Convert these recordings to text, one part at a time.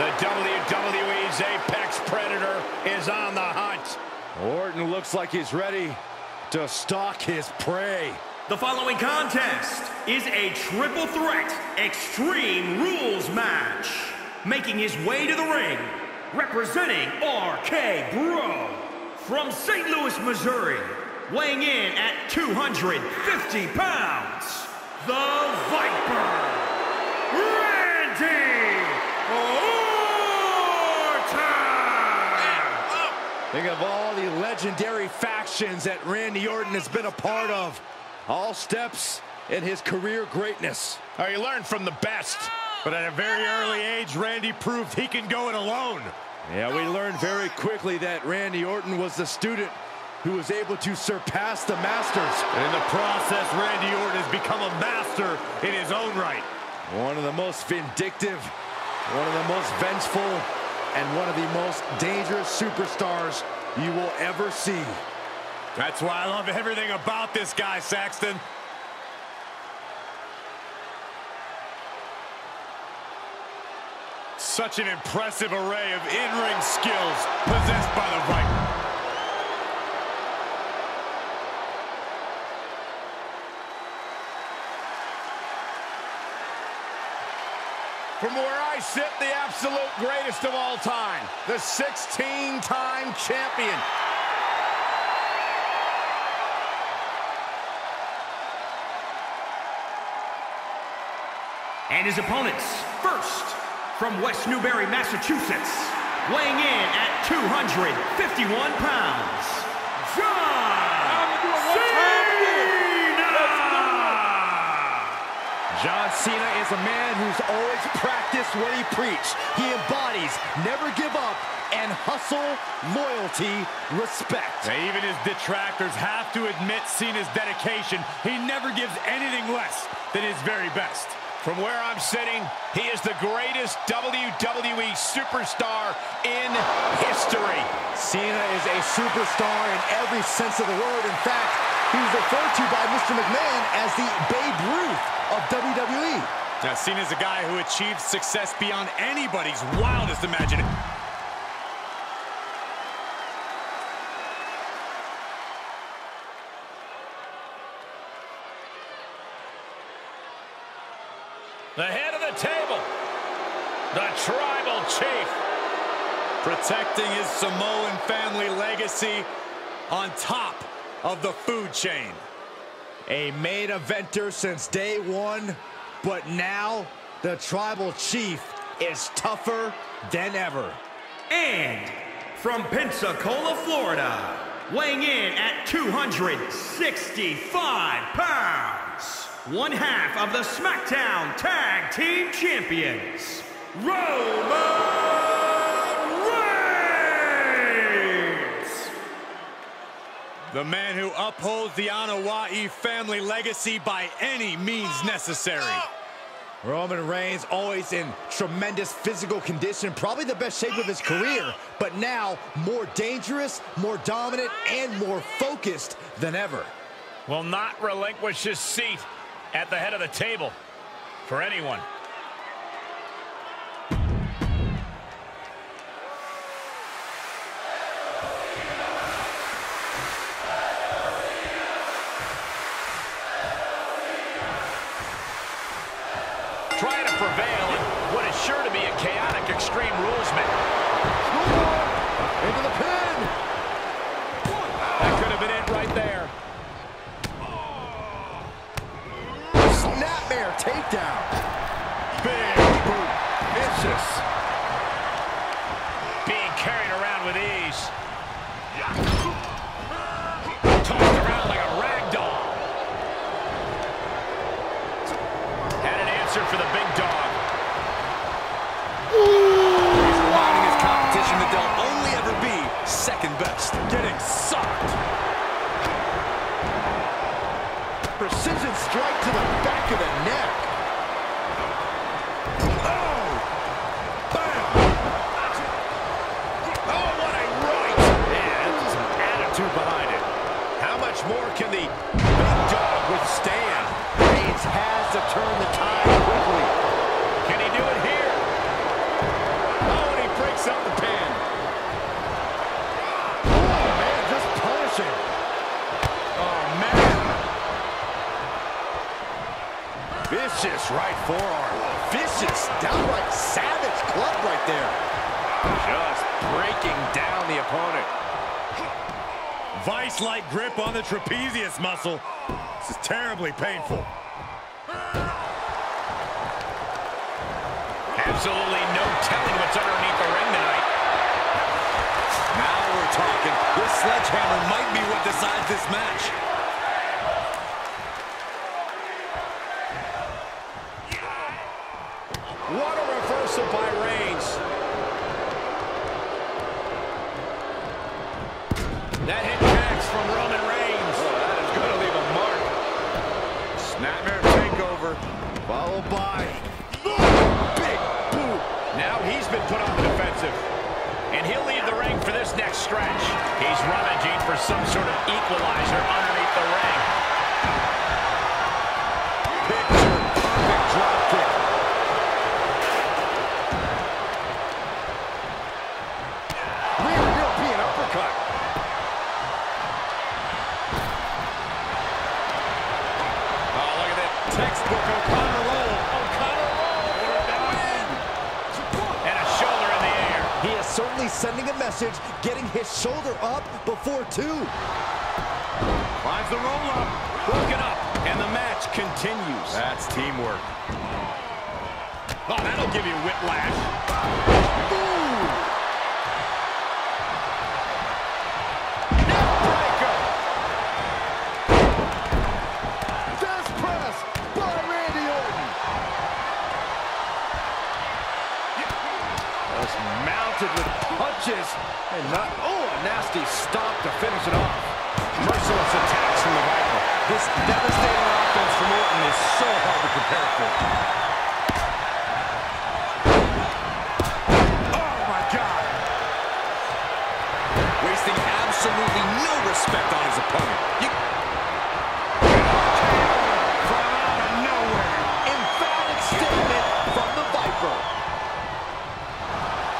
The WWE's Apex Predator is on the hunt. Orton looks like he's ready to stalk his prey. The following contest is a triple threat extreme rules match. Making his way to the ring, representing RK Bro from St. Louis, Missouri, weighing in at 250 pounds, the Viper, Randy Think of all the legendary factions that Randy Orton has been a part of. All steps in his career greatness. Oh, you learn from the best. But at a very early age, Randy proved he can go it alone. Yeah, we learned very quickly that Randy Orton was the student who was able to surpass the masters. And in the process, Randy Orton has become a master in his own right. One of the most vindictive, one of the most vengeful, and one of the most dangerous superstars you will ever see. That's why I love everything about this guy, Saxton. Such an impressive array of in-ring skills possessed by the Viper. From where I sit, the absolute greatest of all time, the 16-time champion. And his opponents, first, from West Newbury, Massachusetts, weighing in at 251 pounds, John Cena is a man who's always practiced what he preached. He embodies never give up and hustle, loyalty, respect. Now, even his detractors have to admit Cena's dedication. He never gives anything less than his very best. From where I'm sitting, he is the greatest WWE superstar in history. Cena is a superstar in every sense of the word. In fact, he was referred to by Mr. McMahon as the Babe Ruth of WWE. Now, Cena's a guy who achieved success beyond anybody's wildest imagination. The head of the table, the Tribal Chief. Protecting his Samoan family legacy on top of the food chain. A main eventer since day one, but now the Tribal Chief is tougher than ever. And from Pensacola, Florida, weighing in at 265 pounds, one half of the SmackDown Tag Team Champions, Roman Reigns! The man who upholds the Anoa'i family legacy by any means necessary. Roman Reigns always in tremendous physical condition, probably the best shape of his career, but now more dangerous, more dominant, and more focused than ever. Will not relinquish his seat at the head of the table for anyone. Takedown. Big boot. Vicious. Being carried around with ease. Tossed around like a rag doll. Had an answer for the big dog. He's reminding his competition that they'll only ever be second best. Getting socked. Precision strike to the back of the neck. Oh! Oh, what a right! Some attitude behind it. How much more can the big dog withstand? Reigns has to turn the tide quickly. Can he do it here? Oh, Vicious right forearm. Vicious, downright savage club right there. Just breaking down the opponent. Vice-like grip on the trapezius muscle. This is terribly painful. Absolutely no telling what's underneath the ring tonight. Now we're talking. This sledgehammer might be what decides this match. What a reversal by Reigns. That hit connects from Roman Reigns. Oh, that is going to leave a mark. Snapmare takeover. Followed by Big boot. Now he's been put on the defensive. And he'll leave the ring for this next stretch. He's rummaging for some sort of equalizer underneath the ring. Textbook O'Connor roll. O'Connor roll for the win. And a shoulder in the air. He is certainly sending a message, getting his shoulder up before two. Finds the roll up. Broken up. And the match continues. That's teamwork. Oh, that'll give you whiplash. Punches. And not, oh, a nasty stop to finish it off. Merciless attacks from the Viper. This devastating offense from Orton is so hard to prepare for. Oh, my God. Wasting absolutely no respect on his opponent. You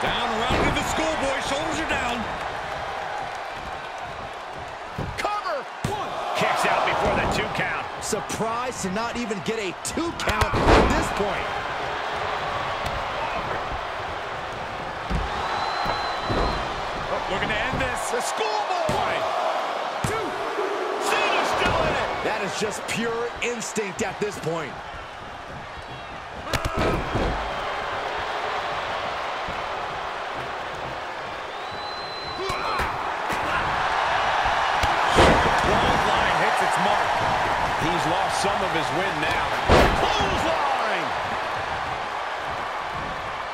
down around to the schoolboy. Shoulders are down. Cover. One. Kicks out before the two count. Surprised to not even get a two count at this point. Oh, Looking to end this. The schoolboy. Two. Cena's still in it. That is just pure instinct at this point. Clothesline hits its mark. He's lost some of his win now. Clothesline.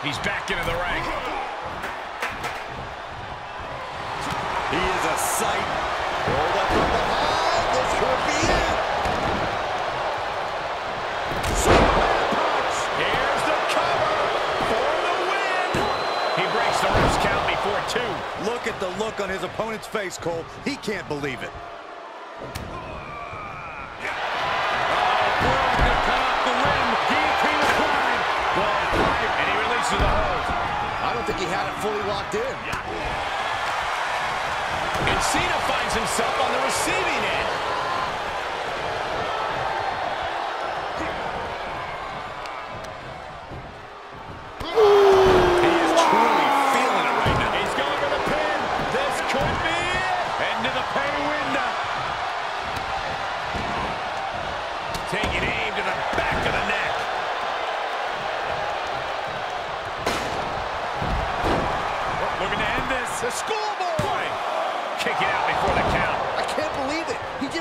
He's back into the ring. He is a sight. Rolled up from behind. This could be it. Superman punch. Here's the cover for the win. He breaks the count before two. Look at the look on his opponent's face, Cole. He can't believe it. The hold. I don't think he had it fully locked in. And Cena finds himself on the receiving end.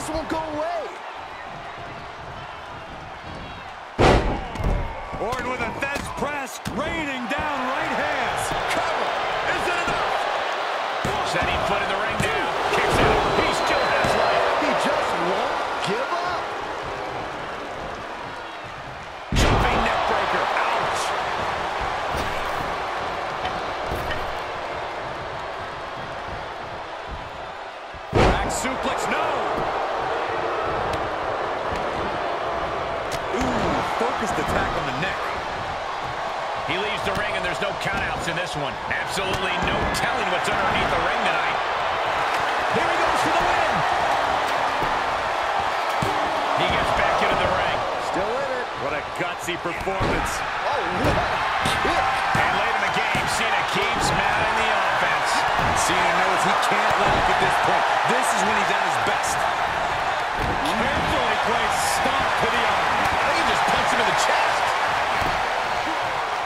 Just won't go away. Orton with a Thesz press, raining down right hands. Cover. Is it enough? Setting foot in the ring now. Kicks out. He still has life. He just won't give up. Jumping neck breaker. Ouch. Back suplex, no. Ooh, focused attack on the neck. He leaves the ring, and there's no countouts in this one. Absolutely no telling what's underneath the ring tonight. Here he goes for the win. He gets back into the ring. Still in it. What a gutsy performance. Oh, what a kick. And late in the game, Cena keeps mounting the offense. Cena knows he can't let up at this point. This is when he's at his best. Carefully placed stomp to the arm. I think he just punched him in the chest.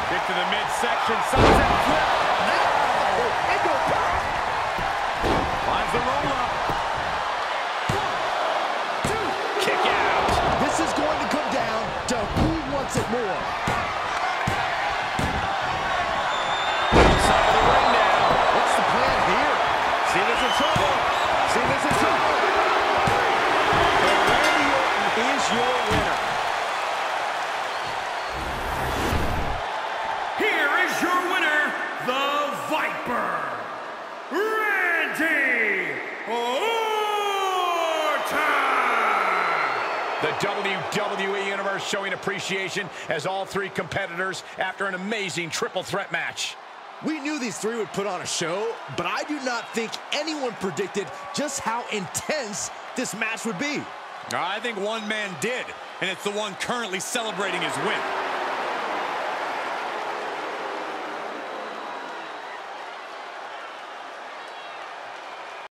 Kick to the midsection, sunset flip. Oh, into a. Finds the roll appreciation as all three competitors after an amazing triple threat match. We knew these three would put on a show, but I do not think anyone predicted just how intense this match would be. I think one man did, and it's the one currently celebrating his win.